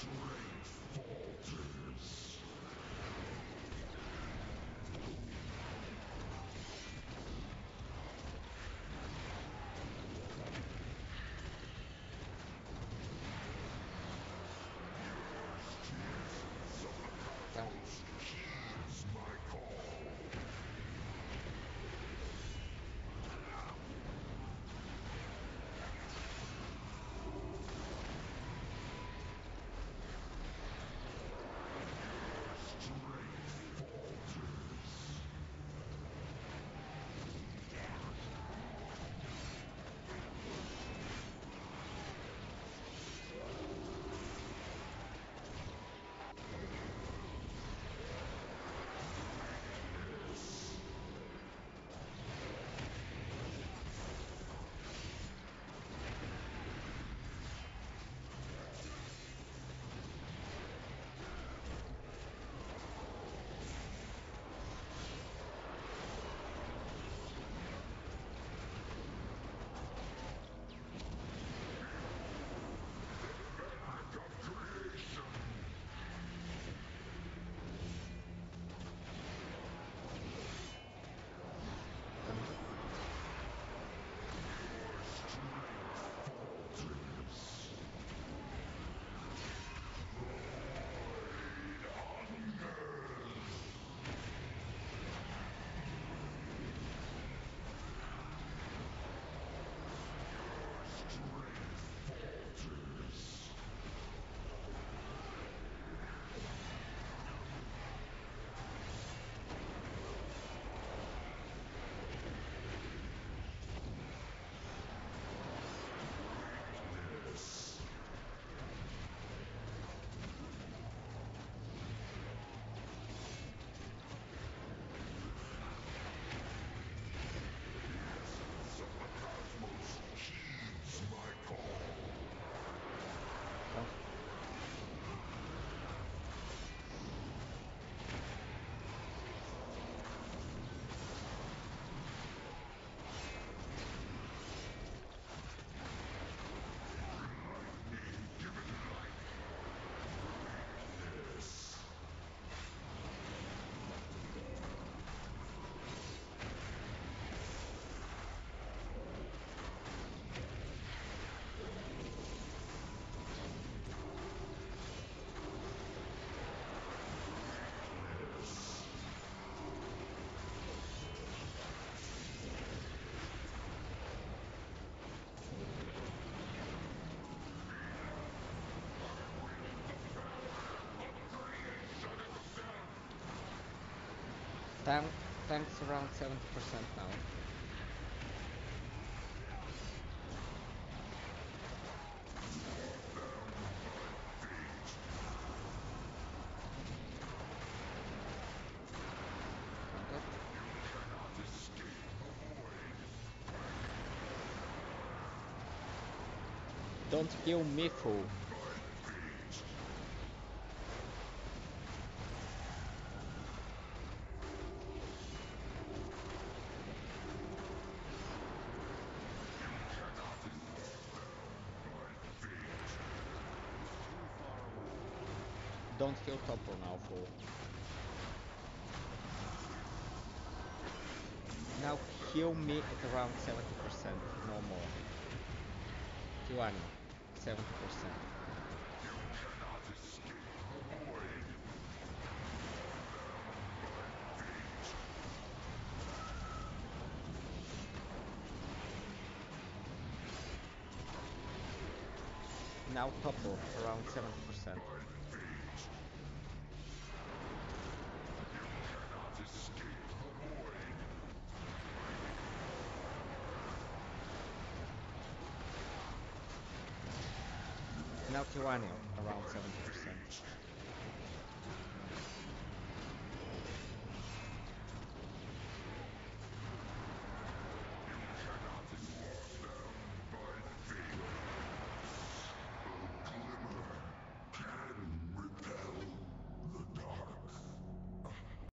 for it. Tank, tank's around 70% now. Don't kill me, fool. don't kill Topper now, fool. Now kill me at around 70%, no more. Tiwani, 70%. Now topple around 70%. and Altiwano around 70%.